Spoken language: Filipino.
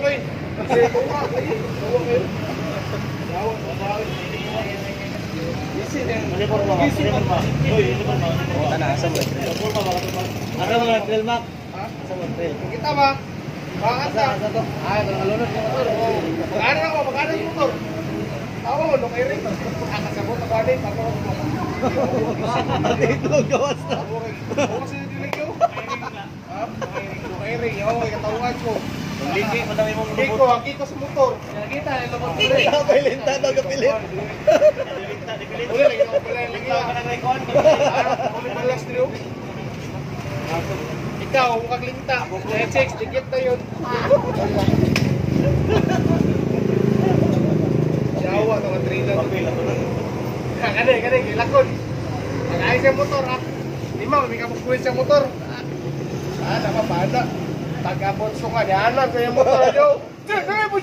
kay. Kasi ko nga, ay, tawa kayo. Tawa, tawa. Isin yan. Uniform mo. Uniform mo. Uy, uniform mo. Ano, asa mo? Uniform mo. Ano mga trail map? Ha? Asa mo trail? Kita ba? Bakit Asa, ka? asa to? Ay, nakalunod ka motor. Magkano na ako? Magkano yung motor? Ako, nung Rick. Akasabot ako din. Ako, Dito, gawas na. ako, kasi dinig ko. Ha? Nung kay Rick. Ako, katawag ko. Ligi, madami mong Hindi ko, aki ko sa motor. Nakita, lumot ko rin. Kapay linta daw kapilit. Uli, lagi ako pala yung lagi. Uli malas niyo. Ikaw, huwag linta. Netsex, dikit na yun. Yawa, mga trina. Kade, kade, kilakon. Nag-ayos yung motor, ha? Lima, may kapagkuhin sa motor. Ah, nakapana. Tagabon sungan, yan lang kaya mo talaga. Tiyo, kaya po